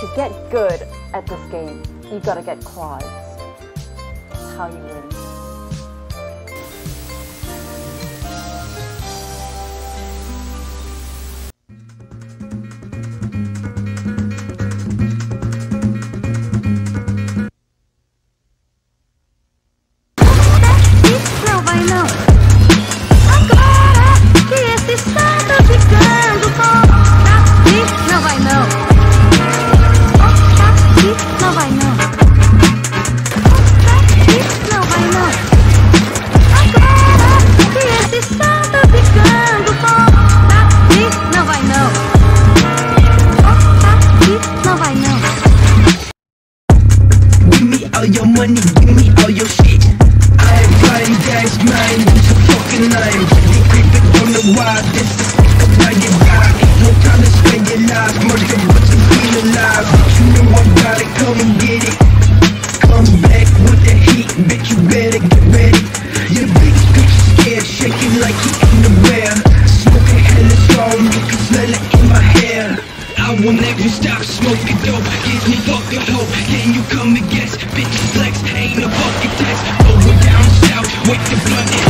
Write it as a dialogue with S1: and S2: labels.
S1: to get good at this game, you gotta get quads. That's how you win.
S2: All your money, give me all your shit. I ain't playing games, man. You some fucking lame. You creeping on the wild, this is that's how you die. No time to spend your life, murder but you feel alive. You know I gotta come and get it. will never stop smoking dope Gives me fucking hope Can you come and guess? Bitches flex Ain't no fucking test Over down south Wake the blunt